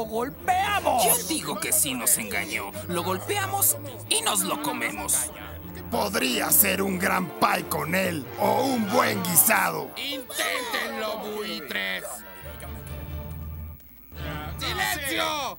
¡Lo golpeamos! Yo digo que sí nos engañó. Lo golpeamos y nos lo comemos. Podría ser un gran pie con él o un buen guisado. ¡Inténtenlo, buitres! ¡Silencio!